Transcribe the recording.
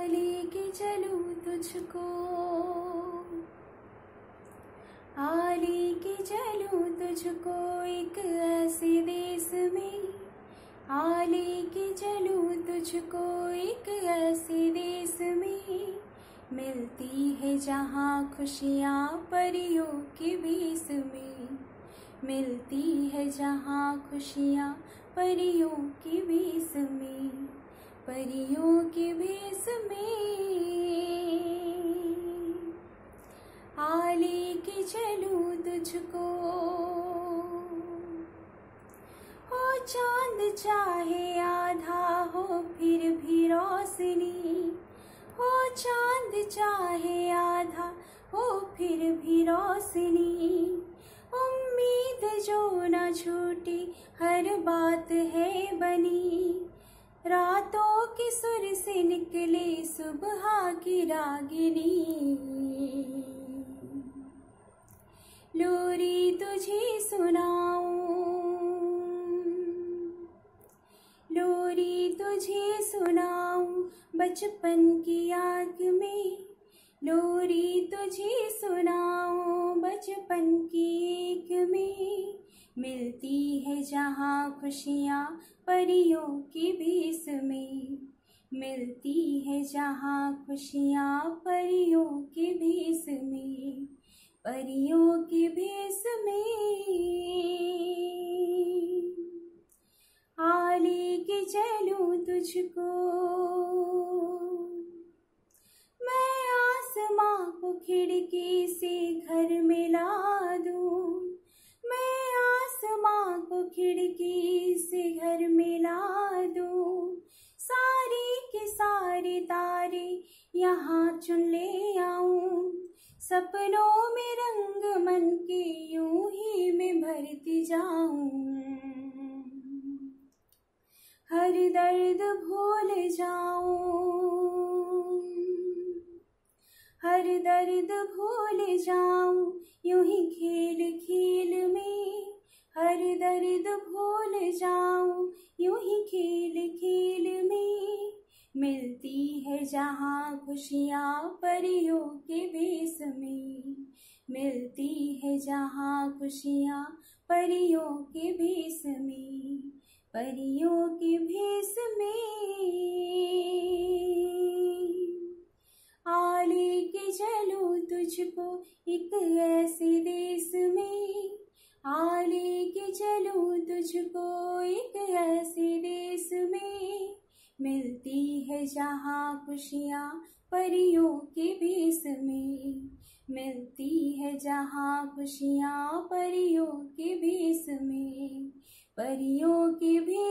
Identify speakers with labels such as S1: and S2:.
S1: लेके चलूँ तुझको। आ लेके चलूँ तुझको एक ऐसे देश में। आ लेके चलूँ तुझको एक ऐसे देश में। मिलती है जहाँ खुशियाँ परियों के भेस में। मिलती है जहाँ खुशियाँ परियों के भेस में। परियों के भेस में आ लेके चलूँ तुझको। हो चाँद चाहे आधा हो फिर भी रोशनी। हो चाँद चाहे आधा हो फिर भी रोशनी। उम्मीद जो न छूटी, हर बात है बनी। की सुर से निकले सुबह की रागिनी। लोरी तुझे सुनाऊं। लोरी तुझे सुनाऊं बचपन की याद में। लोरी तुझे सुनाऊं बचपन की एक में। मिलती है जहाँ खुशियाँ परियों की भेस में। मिलती है जहाँ खुशियाँ परियों के भेस में, परियों के भेस में। आले के चलूँ तुझको। यहाँ चुन ले आऊँ। सपनों में रंग मन के यूँ ही मैं भरती जाऊँ। हर दर्द भूल जाऊँ। हर दर्द भूल जाऊँ। यूँ ही खेल खेल में हर दर्द भूल जाऊँ। यूँ ही खेल खेल में मिलती है जहाँ खुशियाँ परियों के भेस में। मिलती है जहाँ खुशियाँ परियों के भेस में। परियों के भेस में। आ लेके चलूँ तुझको एक ऐसे देश में। आ लेके चलूँ तुझको एक ऐसे जहाँ खुशियाँ परियों के भेस में मिलती है, जहाँ खुशियाँ परियों के भेस में, परियों के में